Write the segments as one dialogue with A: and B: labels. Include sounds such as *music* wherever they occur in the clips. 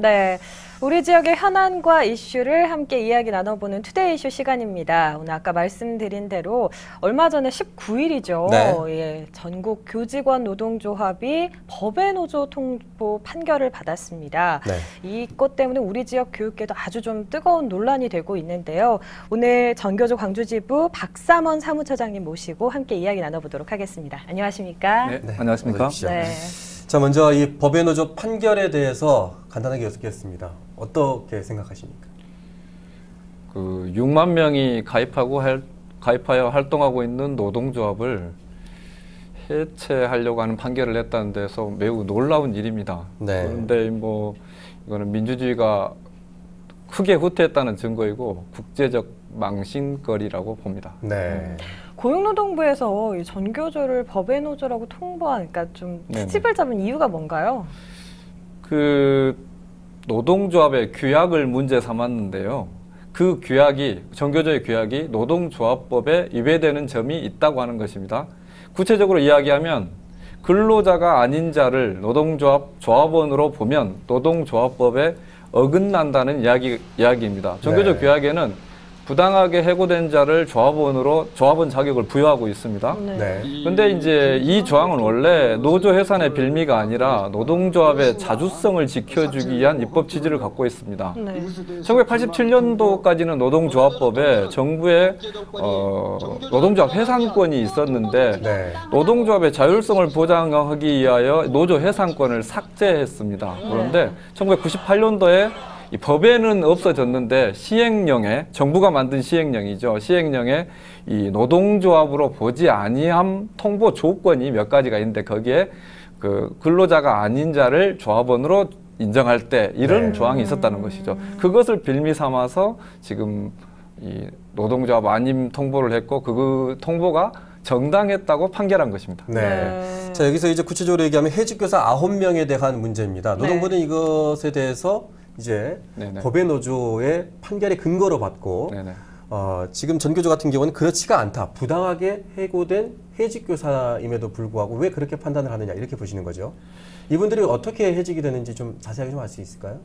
A: 네. 우리 지역의 현안과 이슈를 함께 이야기 나눠보는 투데이 이슈 시간입니다. 오늘 아까 말씀드린 대로 얼마 전에 19일이죠.
B: 네.
A: 예, 전국 교직원 노동조합이 법외 노조 통보 판결을 받았습니다.
B: 네.
A: 이것 때문에 우리 지역 교육계도 아주 좀 뜨거운 논란이 되고 있는데요. 오늘 전교조 광주지부 박삼원 사무처장님 모시고 함께 이야기 나눠보도록 하겠습니다. 안녕하십니까?
C: 네,
B: 네,
C: 안녕하십니까?
B: 오십시오.
A: 네.
B: 자, 먼저 이 법의 노조 판결에 대해서 간단하게 여쭙겠습니다. 어떻게 생각하십니까?
C: 그 6만 명이 가입하고 할, 가입하여 활동하고 있는 노동조합을 해체하려고 하는 판결을 냈다는 데서 매우 놀라운 일입니다.
B: 네.
C: 그런데 뭐 이거는 민주주의가 크게 후퇴했다는 증거이고 국제적 망신거리라고 봅니다.
B: 네.
A: 고용노동부에서 이 전교조를 법의 노조라고 통보하니까 좀
C: 네네.
A: 트집을 잡은 이유가 뭔가요?
C: 그 노동조합의 규약을 문제 삼았는데요. 그 규약이 정교조의 규약이 노동조합법에 위배되는 점이 있다고 하는 것입니다. 구체적으로 이야기하면 근로자가 아닌 자를 노동조합 조합원으로 보면 노동조합법에 어긋난다는 이야기, 이야기입니다. 정교조
B: 네.
C: 규약에는 부당하게 해고된 자를 조합원으로 조합원 자격을 부여하고 있습니다.
B: 네.
C: 근데 이제 이 조항은 원래 노조 해산의 빌미가 아니라 노동조합의 자주성을 지켜주기 위한 입법 취지를 갖고 있습니다.
A: 네.
C: 1987년도까지는 노동조합법에 정부의 어, 노동조합 해산권이 있었는데
B: 네.
C: 노동조합의 자율성을 보장하기 위하여 노조 해산권을 삭제했습니다. 그런데 1998년도에 이 법에는 없어졌는데 시행령에 정부가 만든 시행령이죠. 시행령에 이 노동조합으로 보지 아니함 통보 조건이 몇 가지가 있는데 거기에 그 근로자가 아닌 자를 조합원으로 인정할 때 이런
B: 네.
C: 조항이 있었다는 것이죠. 그것을 빌미 삼아서 지금 이 노동조합 아님 통보를 했고 그 통보가 정당했다고 판결한 것입니다.
B: 네.
A: 네.
B: 자, 여기서 이제 구체적으로 얘기하면 해직교사 아홉 명에 대한 문제입니다.
A: 네.
B: 노동부는 이것에 대해서 이제
C: 네네.
B: 법의 노조의 판결의 근거로 받고
C: 네네.
B: 어, 지금 전교조 같은 경우는 그렇지가 않다. 부당하게 해고된 해직 교사임에도 불구하고 왜 그렇게 판단을 하느냐 이렇게 보시는 거죠. 이분들이 어떻게 해직이 되는지 좀 자세하게 좀 알 수 있을까요?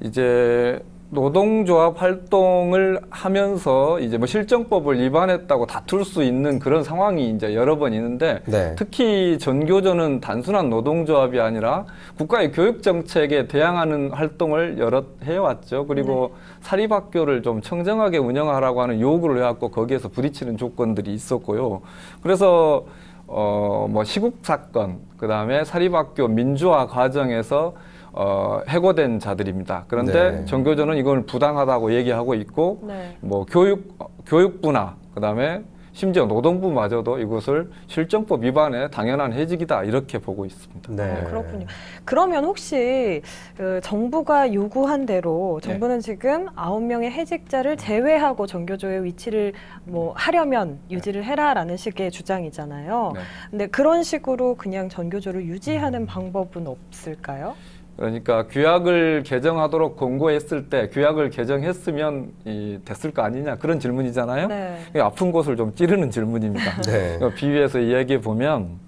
C: 이제 노동조합 활동을 하면서 이제 뭐 실정법을 위반했다고 다툴 수 있는 그런 상황이 이제 여러 번 있는데
B: 네.
C: 특히 전교조는 단순한 노동조합이 아니라 국가의 교육 정책에 대항하는 활동을 여러 해왔죠. 그리고 사립학교를 좀 청정하게 운영하라고 하는 요구를 해왔고 거기에서 부딪히는 조건들이 있었고요. 그래서 어 뭐 시국 사건 그다음에 사립학교 민주화 과정에서 어 해고된 자들입니다. 그런데
B: 네.
C: 전교조는 이걸 부당하다고 얘기하고 있고
A: 네.
C: 뭐 교육 어, 교육부나 그다음에 심지어 노동부마저도 이것을 실정법 위반의 당연한 해직이다 이렇게 보고 있습니다.
B: 네.
A: 어, 그렇군요. 그러면 혹시 그 정부가 요구한 대로
C: 네.
A: 정부는 지금 아홉 명의 해직자를 제외하고 전교조의 위치를 뭐 하려면 유지를 해라라는 식의 주장이잖아요.
C: 네.
A: 근데 그런 식으로 그냥 전교조를 유지하는 방법은 없을까요?
C: 그러니까 규약을 개정하도록 권고했을 때 규약을 개정했으면 이 됐을 거 아니냐 그런 질문이잖아요.
A: 네.
C: 아픈 곳을 좀 찌르는 질문입니다. *laughs*
B: 네.
C: 그 비유해서 이야기해 보면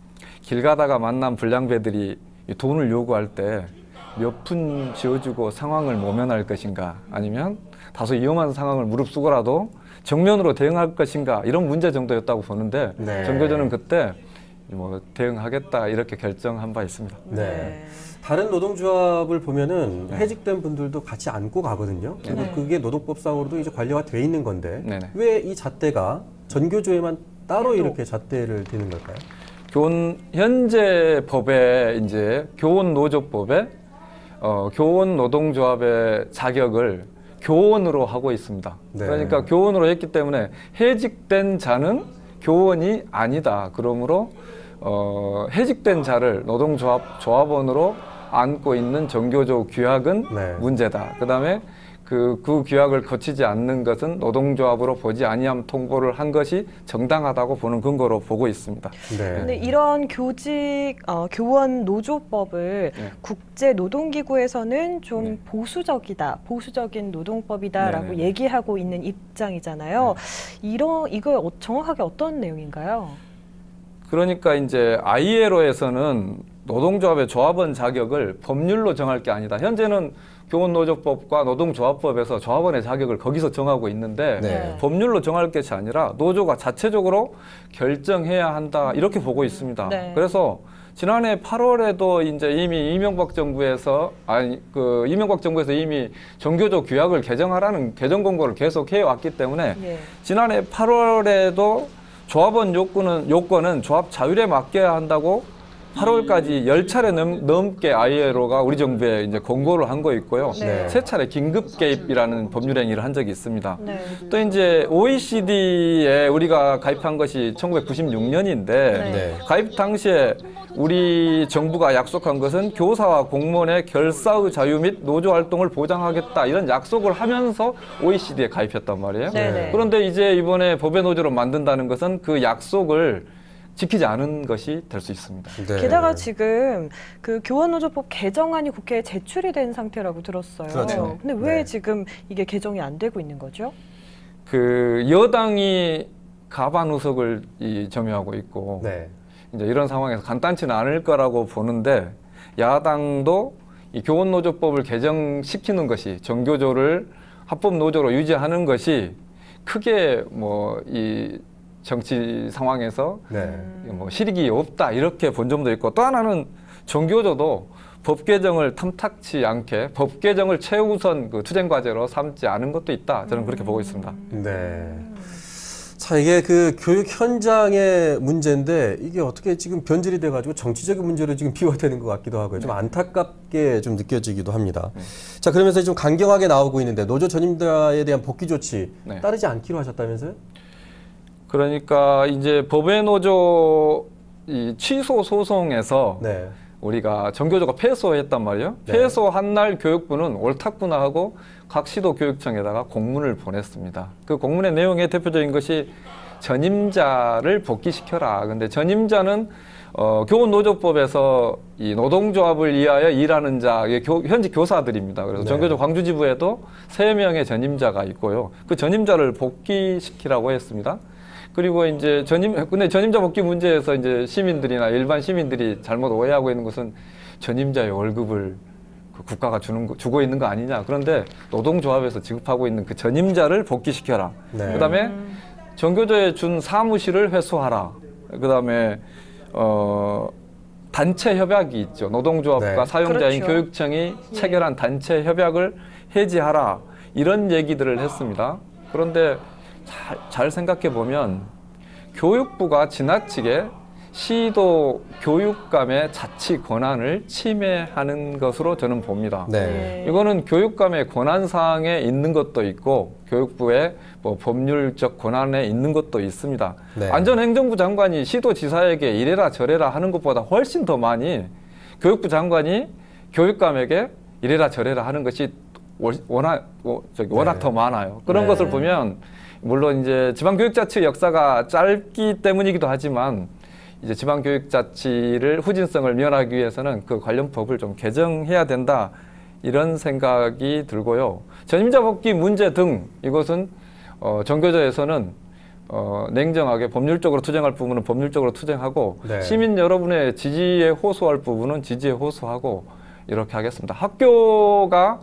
C: 길 가다가 만난 불량배들이 이 돈을 요구할 때 몇 푼 지어주고 상황을 모면할 것인가 아니면 다소 위험한 상황을 무릅쓰고라도 정면으로 대응할 것인가 이런 문제 정도였다고 보는데
B: 네.
C: 정교조는 그때 뭐 대응하겠다 이렇게 결정한 바 있습니다.
B: 네. 다른 노동조합을 보면은 해직된 분들도 같이 안고 가거든요. 그리고
A: 네.
B: 그게 노동법상으로도 이제 관리가 돼 있는 건데
C: 네네.
B: 왜 이 잣대가 전교조에만 따로
A: 또.
B: 이렇게 잣대를 대는 걸까요?
C: 교원 현재 법에 이제 교원 노조법에 어, 교원 노동조합의 자격을 교원으로 하고 있습니다.
B: 네.
C: 그러니까 교원으로 했기 때문에 해직된 자는 교원이 아니다. 그러므로 어, 해직된 자를 노동조합 조합원으로 안고 있는 정교조 규약은
B: 네.
C: 문제다. 그다음에 그, 그 규약을 거치지 않는 것은 노동조합으로 보지 아니함 통보를 한 것이 정당하다고 보는 근거로 보고 있습니다.
B: 네.
A: 근데 이런 교직 어, 교원 노조법을
C: 네.
A: 국제 노동기구에서는 좀
C: 네.
A: 보수적이다, 보수적인 노동법이다라고
C: 네네네.
A: 얘기하고 있는 입장이잖아요. 이런 이거 어- 정확하게 어떤 내용인가요?
C: 그러니까 이제 ILO에서는 노동조합의 조합원 자격을 법률로 정할 게 아니다. 현재는 교원노조법과 노동조합법에서 조합원의 자격을 거기서 정하고 있는데
B: 네.
C: 법률로 정할 것이 아니라 노조가 자체적으로 결정해야 한다 이렇게 보고 있습니다.
A: 네.
C: 그래서 지난해 8월에도 이제 이미 이명박 정부에서 아니 그 이명박 정부에서 이미 정교조 규약을 개정하라는 개정 공고를 계속 해 왔기 때문에
A: 예.
C: 지난해 8월에도 조합원 요건은 요건은 조합 자율에 맡겨야 한다고 8월까지 열 차례 넘, 넘게 ILO가 우리 정부에 이제 공고를 한 거 있고요.
A: 네.
C: 세 차례 긴급 개입이라는 법률 행위를 한 적이 있습니다.
A: 네.
C: 또 이제 OECD에 우리가 가입한 것이 1996년인데
B: 네.
C: 가입 당시에 우리 정부가 약속한 것은 교사와 공무원의 결사의 자유 및 노조 활동을 보장하겠다 이런 약속을 하면서 OECD에 가입했단 말이에요.
A: 네네.
C: 그런데 이제 이번에 법의 노조로 만든다는 것은 그 약속을 지키지 않은 것이 될 수 있습니다.
B: 네.
A: 게다가 지금 그 교원노조법 개정안이 국회에 제출이 된 상태라고 들었어요.
B: 그렇죠.
A: 근데 왜
B: 네.
A: 지금 이게 개정이 안 되고 있는 거죠?
C: 그 여당이 가반 의석을 이 점유하고 있고
B: 네.
C: 이제 이런 상황에서 간단치는 않을 거라고 보는데 야당도 이 교원노조법을 개정시키는 것이 정교조를 합법 노조로 유지하는 것이 크게 뭐이 정치 상황에서
B: 네.
C: 뭐 실익이 없다 이렇게 본 점도 있고 또 하나는 정교조도 법 개정을 탐탁치 않게 법 개정을 최우선 그 투쟁 과제로 삼지 않은 것도 있다 저는 그렇게 보고 있습니다.
B: 네. 자, 이게 그 교육 현장의 문제인데 이게 어떻게 지금 변질이 돼가지고 정치적인 문제로 지금 비화되는 것 같기도 하고요. 좀 안타깝게 좀 느껴지기도 합니다. 자, 그러면서 좀 강경하게 나오고 있는데 노조 전임자에 대한 복귀 조치
C: 네.
B: 따르지 않기로 하셨다면서요?
C: 그러니까 이제 법의 노조 이 취소 소송에서
B: 네.
C: 우리가 정교조가 패소했단 말이에요.
B: 네.
C: 패소한 날 교육부는 옳다구나 하고 각 시도 교육청에다가 공문을 보냈습니다. 그 공문의 내용의 대표적인 것이 전임자를 복귀시켜라. 근데 전임자는 어, 교원노조법에서 이 노동조합을 위하여 일하는 자, 교, 현직 교사들입니다. 그래서
B: 네.
C: 정교조 광주지부에도 세 명의 전임자가 있고요. 그 전임자를 복귀시키라고 했습니다. 그리고 이제 전임, 근데 전임자 복귀 문제에서 이제 시민들이나 일반 시민들이 잘못 오해하고 있는 것은 전임자의 월급을 그 국가가 주는 거, 주고 있는 거 아니냐. 그런데 노동조합에서 지급하고 있는 그 전임자를 복귀시켜라.
B: 네.
C: 그다음에 정교조에 준 사무실을 회수하라. 그다음에 어 단체 협약이 있죠. 노동조합과
B: 네.
C: 사용자인
A: 그렇죠.
C: 교육청이 체결한 단체 협약을 해지하라. 이런 얘기들을 했습니다. 그런데 잘, 잘 생각해 보면 교육부가 지나치게 시도 교육감의 자치 권한을 침해하는 것으로 저는 봅니다.
B: 네.
C: 이거는 교육감의 권한 사항에 있는 것도 있고 교육부의 뭐 법률적 권한에 있는 것도 있습니다.
B: 네.
C: 안전행정부 장관이 시도지사에게 이래라 저래라 하는 것보다 훨씬 더 많이 교육부 장관이 교육감에게 이래라 저래라 하는 것이 월- 워낙 어, 워낙
B: 네.
C: 더 많아요. 그런
B: 네.
C: 것을 보면 물론 이제 지방교육자치 역사가 짧기 때문이기도 하지만 이제 지방교육자치를 후진성을 면하기 위해서는 그 관련 법을 좀 개정해야 된다 이런 생각이 들고요. 전임자 복귀 문제 등 이것은 어, 정교조에서는 어, 냉정하게 법률적으로 투쟁할 부분은 법률적으로 투쟁하고
B: 네.
C: 시민 여러분의 지지에 호소할 부분은 지지에 호소하고 이렇게 하겠습니다. 학교가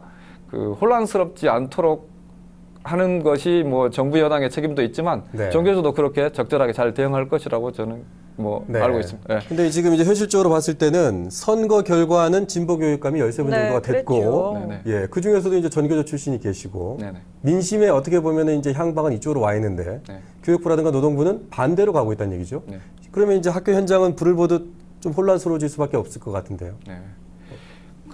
C: 그 혼란스럽지 않도록 하는 것이 뭐 정부 여당의 책임도 있지만
B: 네.
C: 정교조도 그렇게 적절하게 잘 대응할 것이라고 저는 뭐
B: 네.
C: 알고 있습니다. 예.
B: 근데 지금 이제 현실적으로 봤을 때는 선거 결과는 진보 교육감이 13분
A: 네,
B: 정도가 됐고
A: 그랬죠.
C: 네네.
B: 예, 그 중에서도 이제 전교조 출신이 계시고
C: 네네.
B: 민심에 어떻게 보면은 이제 향방은 이쪽으로 와 있는데
C: 네.
B: 교육부라든가 노동부는 반대로 가고 있다는 얘기죠.
C: 네.
B: 그러면 이제 학교 현장은 불을 보듯 좀 혼란스러워질 수밖에 없을 것 같은데요.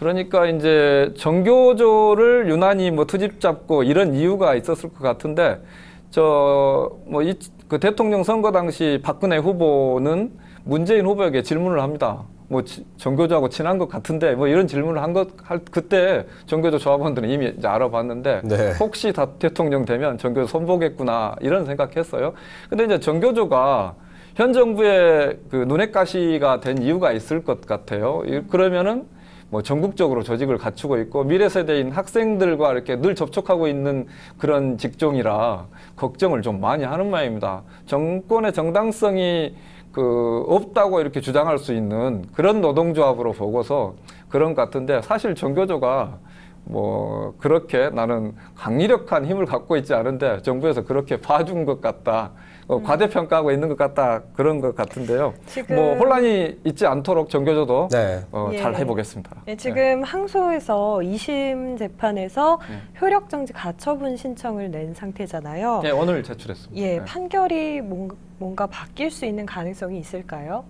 C: 네. 그러니까 이제 정교조를 유난히 뭐 트집 잡고 이런 이유가 있었을 것 같은데 저 뭐 이 그 대통령 선거 당시 박근혜 후보는 문재인 후보에게 질문을 합니다. 뭐 지- 정교조하고 친한 것 같은데 뭐 이런 질문을 한것할 그때 정교조 조합원들은 이미 이제 알아봤는데
B: 네.
C: 혹시 다 대통령 되면 정교조 손보겠구나 이런 생각했어요. 근데 이제 정교조가 현 정부의 그 눈엣 가시가 된 이유가 있을 것 같아요. 이- 그러면은 뭐 전국적으로 조직을 갖추고 있고 미래 세대인 학생들과 이렇게 늘 접촉하고 있는 그런 직종이라 걱정을 좀 많이 하는 모양입니다. 정권의 정당성이 그 없다고 이렇게 주장할 수 있는 그런 노동조합으로 보고서 그런 것 같은데 사실 정교조가 뭐 그렇게 나는 강력한 힘을 갖고 있지 않은데 정부에서 그렇게 봐준 것 같다. 어, 과대평가하고 있는 것 같다 그런 것 같은데요.
A: 지금-
C: 뭐 혼란이 있지 않도록 정교조도
B: 네.
C: 어,
A: 예.
C: 잘 해보겠습니다.
A: 네, 지금 항소에서 2심 재판에서
C: 네.
A: 효력정지 가처분 신청을 낸 상태잖아요.
C: 네, 네, 오늘 제출했습니다.
A: 예,
C: 네.
A: 판결이 뭔가, 뭔가 바뀔 수 있는 가능성이 있을까요?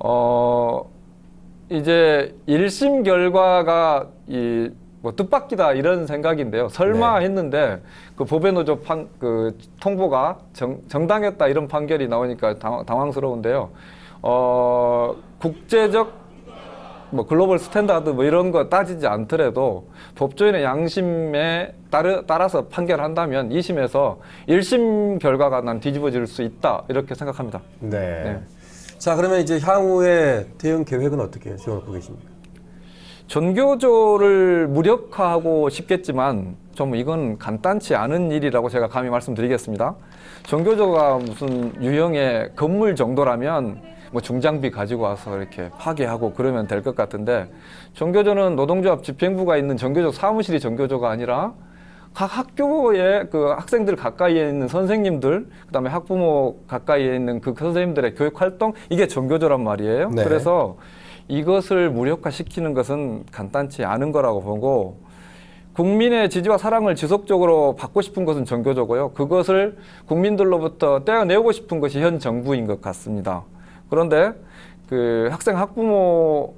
C: 어 이제 1심 결과가 이 뭐 뜻밖이다 이런 생각인데요. 설마
B: 네.
C: 했는데 그 법외 노조 판 그 통보가 정, 정당했다 이런 판결이 나오니까 당, 당황스러운데요. 어 국제적 뭐 global standard 뭐 이런 거 따지지 않더라도 법조인의 양심에 따르, 따라서 판결한다면 2심에서 1심 결과가 난 뒤집어질 수 있다 이렇게 생각합니다.
B: 네.
C: 네.
B: 자, 그러면 이제 향후의 대응 계획은 어떻게 세워놓고 계십니까?
C: 전교조를 무력화하고 싶겠지만 좀 이건 간단치 않은 일이라고 제가 감히 말씀드리겠습니다. 전교조가 무슨 유형의 건물 정도라면 뭐 중장비 가지고 와서 이렇게 파괴하고 그러면 될 것 같은데 전교조는 노동조합 집행부가 있는 전교조 사무실이 전교조가 아니라 각 학교에 그 학생들 가까이에 있는 선생님들 그다음에 학부모 가까이에 있는 그 선생님들의 교육 활동 이게 전교조란 말이에요.
B: 네.
C: 그래서 이것을 무력화시키는 것은 간단치 않은 거라고 보고 국민의 지지와 사랑을 지속적으로 받고 싶은 것은 전교조고요. 그것을 국민들로부터 떼어내고 싶은 것이 현 정부인 것 같습니다. 그런데 그 학생 학부모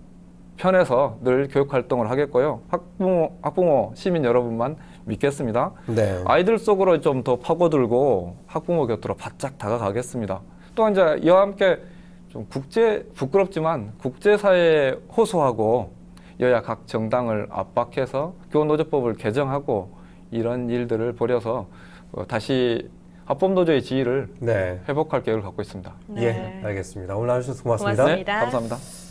C: 편에서 늘 교육 활동을 하겠고요. 학부모, 학부모 시민 여러분만 믿겠습니다.
B: 네.
C: 아이들 속으로 좀 더 파고들고 학부모 곁으로 바짝 다가가겠습니다. 또한 이제 이와 함께 좀 국제 부끄럽지만 국제사회에 호소하고 여야 각 정당을 압박해서 교원노조법을 개정하고 이런 일들을 벌여서 어, 다시 합법노조의 지위를
B: 네.
C: 회복할 계획을 갖고 있습니다.
B: 예, 알겠습니다. 오늘 나와주셔서 고맙습니다.
A: 고맙습니다.
C: 네, 감사합니다.